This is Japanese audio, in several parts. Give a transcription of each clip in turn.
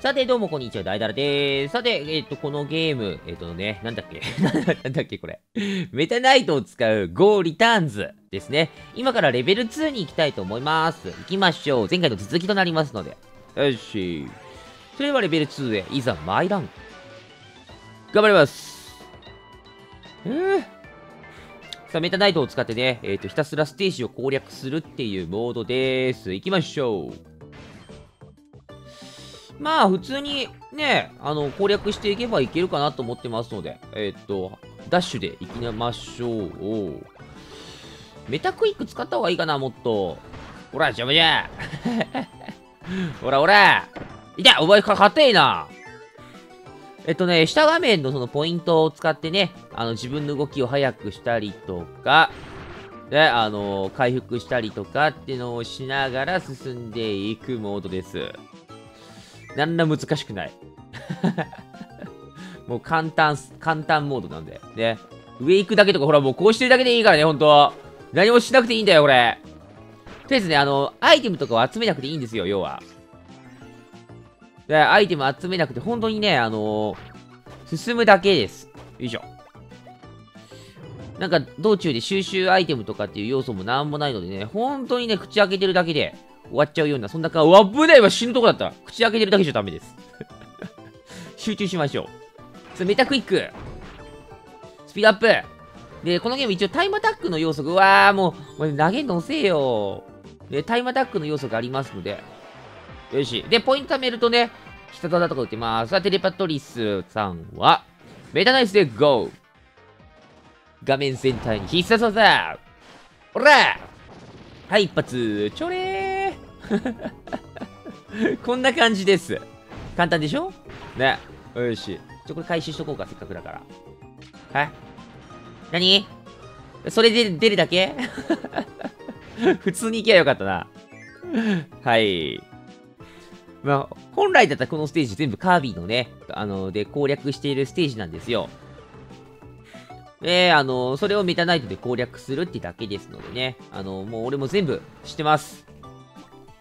さて、どうもこんにちは、大だらです。さて、えっ、と、このゲーム、えっ、とね、なんだっけ？なんだっけこれ。メタナイトを使う Go Returns ですね。今からレベル2に行きたいと思います。行きましょう。前回の続きとなりますので。よし。それではレベル2へ、いざ参らん。頑張ります。えーさあ、メタナイトを使ってね、えっ、と、ひたすらステージを攻略するっていうモードです。行きましょう。まあ、普通にね、あの、攻略していけばいけるかなと思ってますので、えっ、と、ダッシュで行きましょう。メタクイック使った方がいいかな、もっと。ほら、邪魔じゃ ほらほらいたお前か、かっていなえっとね、下画面のそのポイントを使ってね、あの、自分の動きを速くしたりとか、で、あの、回復したりとかっていうのをしながら進んでいくモードです。なんら難しくない。もう簡単、簡単モードなんで。ね。上行くだけとか、ほらもうこうしてるだけでいいからね、ほんと。何もしなくていいんだよ、これ。とりあえずね、あの、アイテムとかを集めなくていいんですよ、要は。で、アイテム集めなくて、本当にね、あのー進むだけです。よいしょ。なんか、道中で収集アイテムとかっていう要素もなんもないのでね、本当にね、口開けてるだけで終わっちゃうような、そんなか、うわ、危ないわ、死ぬとこだった。口開けてるだけじゃダメです。集中しましょう。そメタクイック。スピードアップ。で、このゲーム一応タイムアタックの要素が、うわーもう、投げんのせよ。で、タイムアタックの要素がありますので、よし。で、ポイント貯めるとね、必殺技とか打ってます。さあ、テレパトリスさんは、メタナイスで GO! 画面全体に必殺技ほらはい、一発ちょれー こんな感じです。簡単でしょ？ね。よし。ちょ、これ回収しとこうか、せっかくだから。はい。何？それで出るだけ？普通に行けばよかったな。はい。まあ、本来だったらこのステージ全部カービィのね、あの、で攻略しているステージなんですよ。で、あの、それをメタナイトで攻略するってだけですのでね、あの、もう俺も全部知ってます。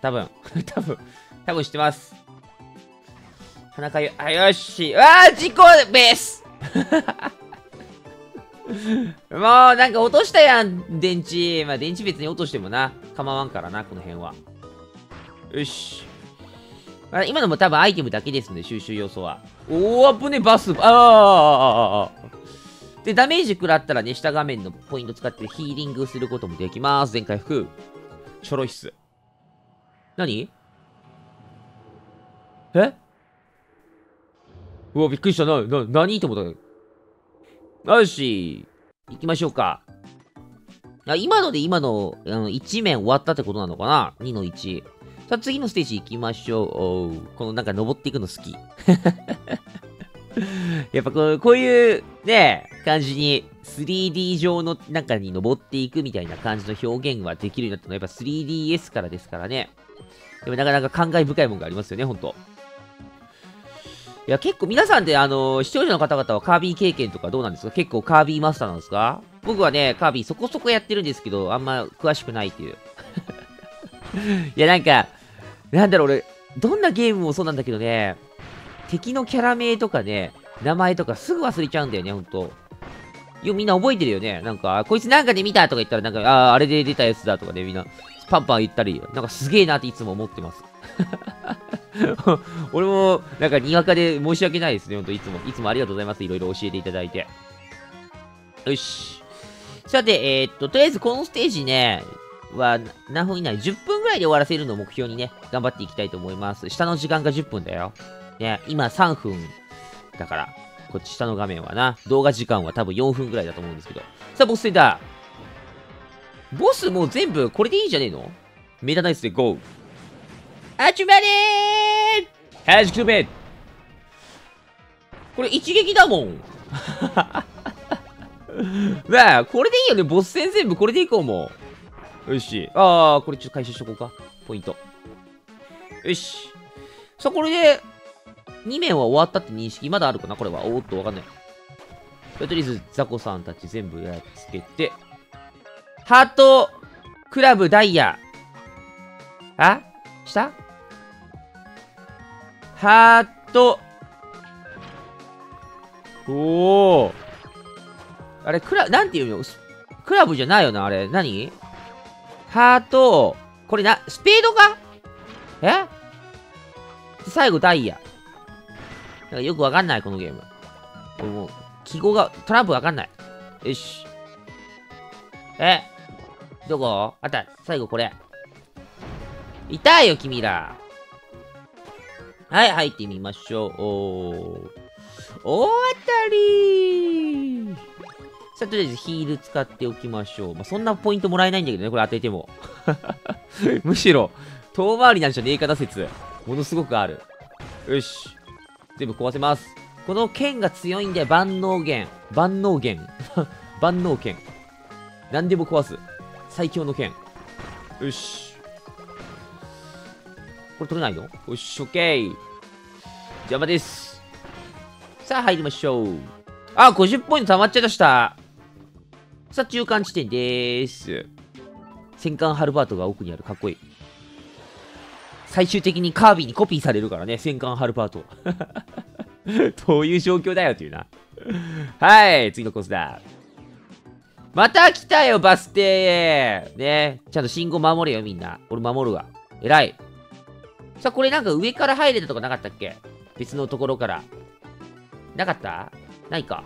多分、多分、多分知ってます。鼻かゆ、あ、よし。あー、事故ベースもう、なんか落としたやん、電池。まあ、電池別に落としてもな、構わんからな、この辺は。よし。あ今のも多分アイテムだけですので、収集要素は。おー、危ね、バス。あーあーあーあーあで、ダメージ食らったらね、下画面のポイント使ってヒーリングすることもできます。全回復。ちょろいっす。何？え？うわ、びっくりした。な、な、何？と思ったよし。行きましょうか。あ今ので今のあの1面終わったってことなのかな ?2 の1。さあ次のステージ行きましょう。おうこのなんか登っていくの好き。やっぱこうこういうね、感じに 3D 上の中に登っていくみたいな感じの表現はできるようになったのはやっぱ 3DS からですからね。でもなかなか感慨深いものがありますよね、ほんと。いや、結構皆さんで、あの視聴者の方々はカービィ経験とかどうなんですか？結構カービィマスターなんですか？僕はね、カービィそこそこやってるんですけど、あんま詳しくないっていう。いや、なんか、なんだろう、俺、どんなゲームもそうなんだけどね、敵のキャラ名とかね、名前とかすぐ忘れちゃうんだよね、ほんと。よ、みんな覚えてるよね。なんか、こいつなんかで見たとか言ったら、なんか、ああ、あれで出たやつだとかね、みんな、パンパン言ったり、なんかすげえなっていつも思ってます。俺も、なんか、にわかで申し訳ないですね、ほんと、いつも。いつもありがとうございます。いろいろ教えていただいて。よし。さて、えー、っと、とりあえずこのステージね、は、何分以内 ?10 分ぐらいで終わらせるのを目標にね、頑張っていきたいと思います。下の時間が10分だよ。ね、今3分だから、こっち下の画面はな、動画時間は多分4分ぐらいだと思うんですけど。さあ、ボス戦だボスもう全部これでいいんじゃねえの？メタナイスで GO! あちまれーはじき飛べこれ一撃だもん まあ、これでいいよね？ボス戦全部これでいこうもう。よし。ああ、これちょっと回収しとこうか。ポイント。よし。さあ、これで、2面は終わったって認識まだあるかな？これは。おーっと、わかんない。とりあえず、ザコさんたち全部やっつけて。ハート、クラブ、ダイヤ。あ？したハート。おお。あれ、クラ、なんていうの？クラブじゃないよな、あれ。何？ハート。これな、スペードか？え？最後ダイヤ。なんかよくわかんない、このゲーム。も、記号が、トランプわかんない。よし。えどこ？あった、最後これ。痛いよ、君ら。はい、入ってみましょう。おー。大当たりさあ、とりあえずヒール使っておきましょう。まあ、そんなポイントもらえないんだけどね、これ当てても。むしろ、遠回りなんじゃねえかな説。ものすごくある。よし。全部壊せます。この剣が強いんで、万能剣。万能剣。万能剣。何でも壊す。最強の剣。よし。これ取れないの？よし、オッケー。邪魔です。さあ、入りましょう。あ、50ポイント溜まっちゃいました。さあ、中間地点でーす。戦艦ハルバートが奥にある。かっこいい。最終的にカービィにコピーされるからね、戦艦ハルバート。どういう状況だよっていうな。はい、次のコースだ。また来たよ、バス停ねちゃんと信号守れよ、みんな。俺守るわ。偉い。さあ、これなんか上から入れたとかなかったっけ？別のところから。なかった？ないか。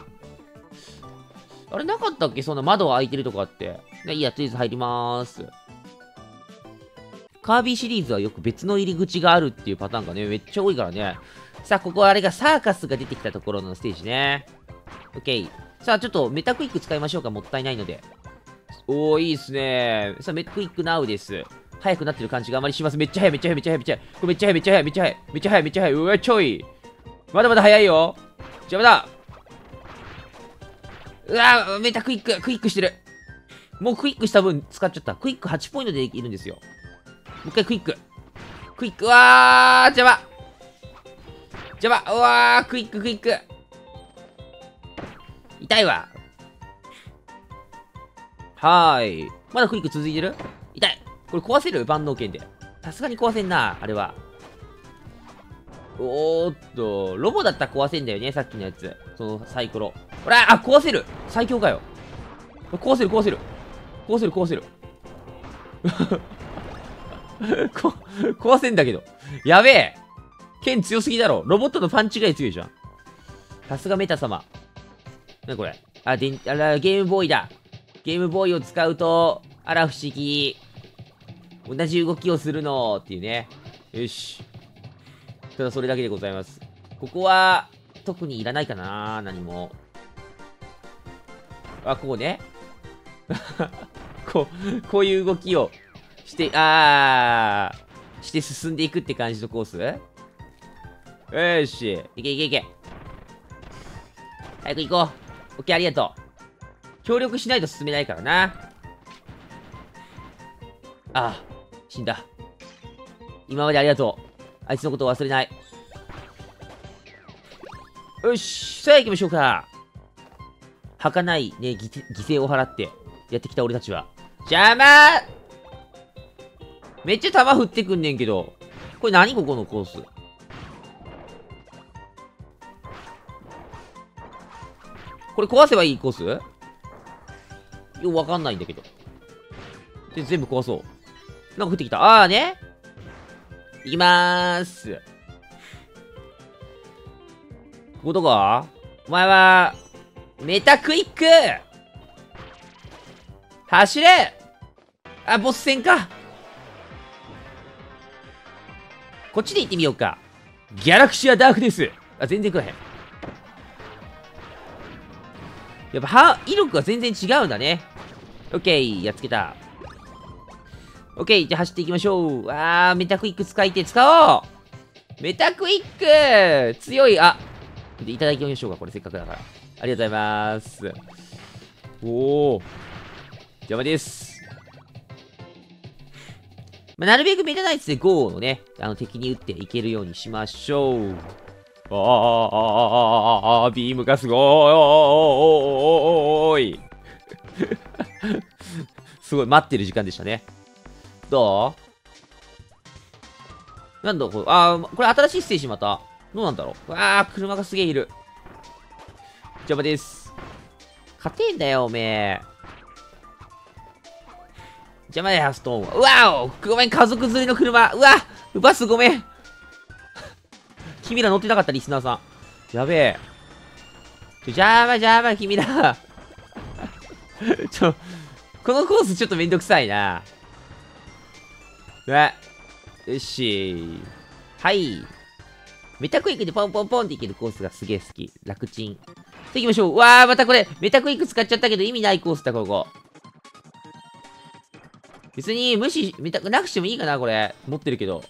あれなかったっけ？そんな窓開いてるとかあって。いいや、とりあえず入りまーす。カービィシリーズはよく別の入り口があるっていうパターンがね、めっちゃ多いからね。さあ、ここはあれがサーカスが出てきたところのステージね。オッケー。さあ、ちょっとメタクイック使いましょうか。もったいないので。おー、いいっすね。さあ、メタクイックナウです。速くなってる感じがかなりします。めっちゃ速い、めっちゃ速い、めっちゃ速い、めっちゃ速い。これめっちゃ速い、めっちゃ速い、めっちゃ速い、めっちゃ速い、めちゃ速い。うわ、ちょい。まだまだ速いよ。邪魔だ。うわ、メタクイック、クイックしてる。もうクイックした分使っちゃった。クイック8ポイントできるんですよ。もう一回クイック。クイック、うわー、邪魔。邪魔、うわー、クイック、クイック。痛いわ。はーい。まだクイック続いてる？痛い。これ壊せる？万能剣で。さすがに壊せんな、あれは。おーっと、ロボだったら壊せんだよね、さっきのやつ。そのサイコロ。ほら、あ、壊せる最強かよ。壊せる、壊せる。壊せる、壊せる。こ、壊せんだけど。やべえ剣強すぎだろ。ロボットのパンチが強いじゃん。さすがメタ様。なにこれ。あ、でんあら、ゲームボーイだ。ゲームボーイを使うと、あら不思議。同じ動きをするのっていうね。よし。ただそれだけでございます。ここは、特にいらないかな何も。あ、こうね。こう、こういう動きをして、あー、して進んでいくって感じのコース？よし。いけいけいけ。早く行こう。オッケー、ありがとう。協力しないと進めないからな。ああ、死んだ。今までありがとう。あいつのことを忘れない。よし、さあ行きましょうか。儚いね、犠牲を払ってやってきた俺たちは。邪魔めっちゃ弾振ってくんねんけど。これ何ここのコース？これ壊せばいいコース？よくわかんないんだけど。で、全部壊そう。なんか降ってきた。ああね。いきまーす。こことか？お前は、メタクイック走れあ、ボス戦か。こっちで行ってみようか。ギャラクシアダークです。あ、全然来らへん。やっぱ、は、威力が全然違うんだね。オッケー、やっつけた。オッケー、じゃあ走っていきましょう。あー、メタクイック使いて、使おうメタクイック強い、あ、いただきましょうか、これせっかくだから。ありがとうございます。おお。邪魔です。まあ、なるべくメタナイツでゴーをね、あの敵に撃っていけるようにしましょう。ああ、ああ、ああ、ビームがすごい。すごい、待ってる時間でしたね。どう？なんだこれ、あー、これ新しいステージまた？どうなんだろう？あ、車がすげえいる。邪魔です。勝てんだよ、おめえ。邪魔だよ、ストーン。うわおごめん、家族連れの車。うわバスごめん。君ら乗ってなかった、リスナーさん。やべえ。ちょ、邪魔邪魔、君ら。ちょ、このコースちょっとめんどくさいな。ね。よし。はい。メタクイックでポンポンポンっていけるコースがすげえ好き。楽ちん。行きましょう。うわー、またこれ、メタクイック使っちゃったけど意味ないコースだ、ここ。別に無視、メタなくしてもいいかな、これ。持ってるけど。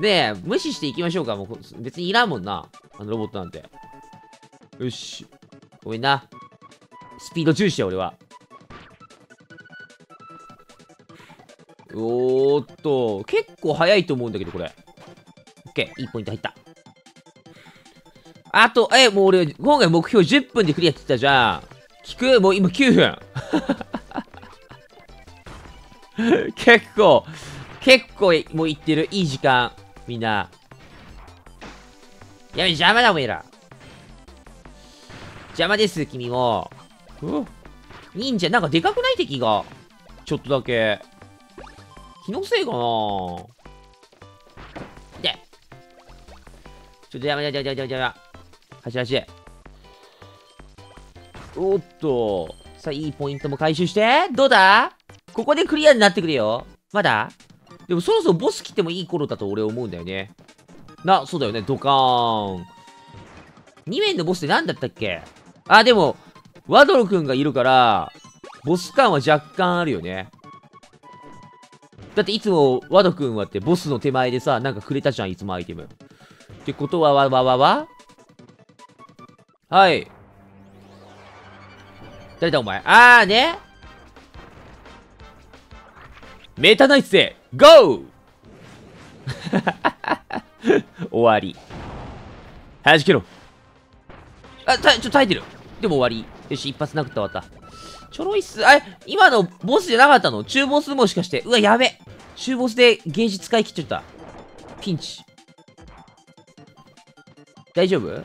ねえ、無視していきましょうか。もうこ、別にいらんもんな。あのロボットなんて。よし。ごめんな。スピード重視や、俺は。おーっと、結構早いと思うんだけど、これ。オッケー、いいポイント入った。あと、え、もう俺、今回目標10分でクリアって言ったじゃん。聞く？もう今9分。結構、結構もういってる。いい時間。みんな。やめ、邪魔だ、おめえら。邪魔です、君も。う忍者、なんかでかくない敵が。ちょっとだけ。気のせいかなで。ちょっと邪魔、邪魔、邪魔、邪魔。走走。おっと。さあ、いいポイントも回収して。どうだ？ここでクリアになってくれよ。まだ？でもそろそろボス来てもいい頃だと俺思うんだよね。な、そうだよね。ドカーン。2面のボスって何だったっけ？あ、でも、ワドルくんがいるから、ボス感は若干あるよね。だっていつもワドくんはってボスの手前でさ、なんかくれたじゃん、いつもアイテム。ってことは、わ、わ、わ、わ？はい。誰だお前あーねメタナイツで、GO! 終わり。はじけろ。あ、た、ちょっと耐えてる。でも終わり。よし、一発なくって終わった。ちょろいっす。あれ今のボスじゃなかったの？中ボスもしかして。うわ、やべ。中ボスでゲージ使い切っちゃった。ピンチ。大丈夫？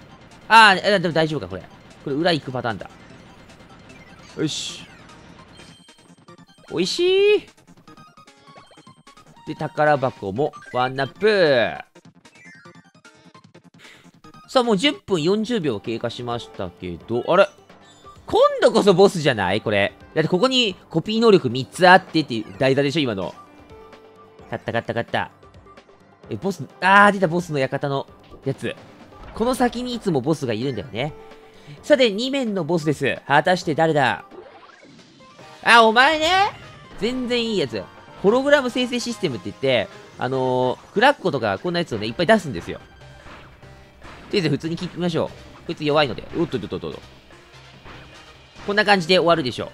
あ、あでも大丈夫か、これ。これ裏行くパターンだ。よし。おいしいで、宝箱もワンナップさあ、もう10分40秒経過しましたけど、あれ？今度こそボスじゃない？これ。だってここにコピー能力3つあってって台座でしょ？今の。勝った勝った勝った。え、ボス、あー、出たボスの館のやつ。この先にいつもボスがいるんだよね。さて、2面のボスです。果たして誰だ？あ、お前ね全然いいやつ。ホログラム生成システムって言って、あのー、クラッコとかこんなやつをね、いっぱい出すんですよ。とりあえず普通に聞きましょう。こいつ弱いので。おっとっとっとっと。こんな感じで終わるでしょう。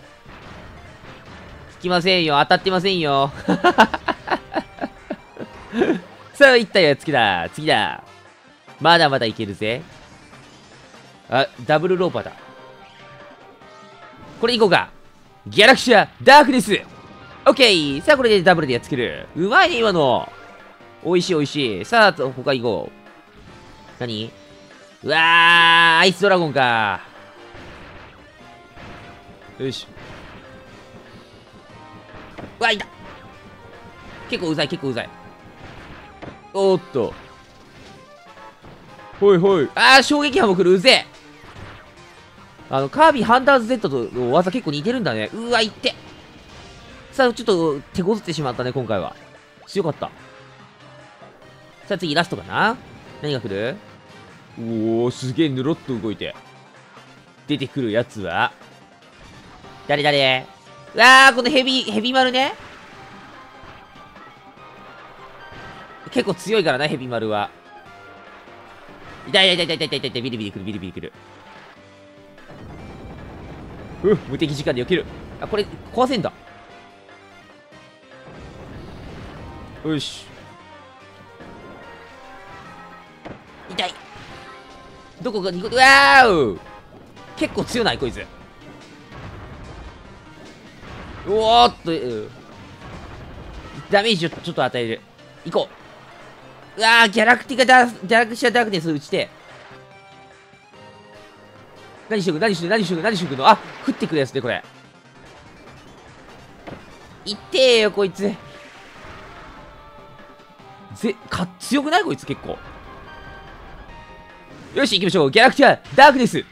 聞きませんよ。当たってませんよ。さあ、いったよ。次だ。次だ。まだまだいけるぜ。あ、ダブルローパーだ。これいこうか。ギャラクシャダークネスオッケーさあ、これでダブルでやっつける。うまいね、今の。美味しい美味しい。さあ、他行こう。何？うわー、アイスドラゴンか。よし。うわ、いた結構うざい、結構うざい。おーっと。ほいほい。あー、衝撃波も来る、うぜえ。あの、カービィハンターズ Z との技結構似てるんだね。うわ、いって。さあ、ちょっと手こずってしまったね、今回は。強かった。さあ、次ラストかな何が来る？おー、すげえぬろっと動いて。出てくるやつは誰誰？うわー、このヘビ、ヘビ丸ね。結構強いからな、ヘビ丸は。痛い痛い痛い痛い痛い痛い痛い、ビリビリくる、ビリビリくる。うっ、無敵時間で避ける。あ、これ、壊せんだ。よし。痛い。どこかに、うわー結構強ない、こいつ。うおーっと、うんダメージちょっとちょっと与える。行こう。うわー、ギャラクティカダー、ギャラクシアダークネス打ちて。何してく？何して何してく？何してくの？あ、降ってくるやつね、これ。いってえよ、こいつ。ぜ、か、強くない？こいつ結構。よし、行きましょう。ギャラクティア、ダークネス。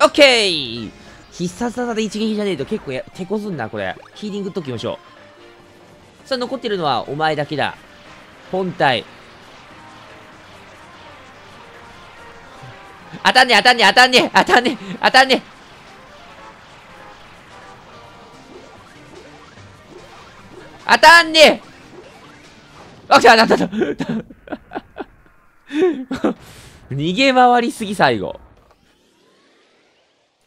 オッケー必殺技で一撃じゃねえと結構や、手こずんな、これ。ヒーリングときましょう。さあ、残ってるのはお前だけだ。本体。当たんね当たんね当たんね当たんね当たんね当たんねあ、来た当たった逃げ回りすぎ、最後。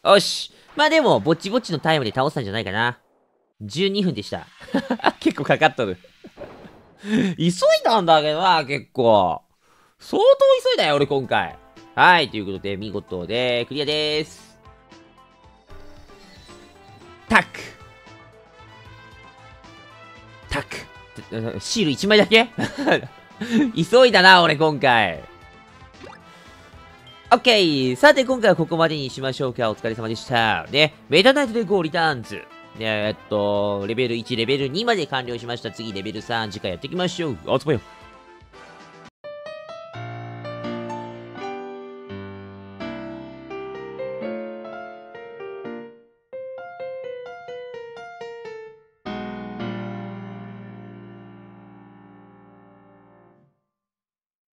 よし。まあでも、ぼちぼちのタイムで倒したんじゃないかな。12分でした。結構かかっとる。急いだんだけどな、結構。相当急いだよ、俺今回。はい、ということで、見事で、クリアでーす。タック。タック。シール1枚だけ？急いだな、俺今回。オッケーさて、今回はここまでにしましょうか。お疲れ様でした。で、メタナイトでゴーリターンズ。え、っと、レベル1、レベル2まで完了しました。次、レベル3、次回やっていきましょう。おつぽよ。